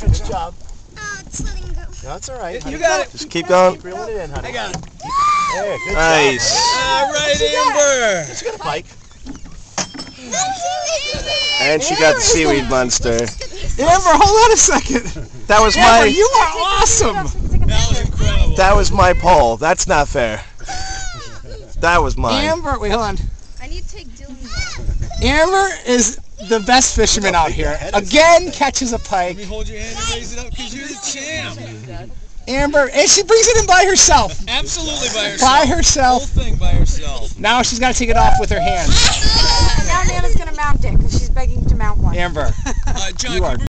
Good job. Oh, it's letting go. No, it's all right. You got it. Just keep going. Keep reeling it in, honey. I got it. There, good Nice. job. All right, Amber. She's got a pike. And she got the seaweed monster. Amber, hold on a second. That was Amber, my you are awesome. That was incredible. that was my pole. That's not fair. That was mine. Amber, wait, hold on. I need to take Dylan. Amber is the best fisherman out here. Again, catches a pike. Let me hold your hand and raise it up because you're the champ. Amber, and she brings it in by herself. Absolutely by yourself. By Whole herself. thing by yourself. Now she's got to take it off with her hands. Now Nana's gonna mount it because she's begging to mount one. Amber, Uh, John, You are bring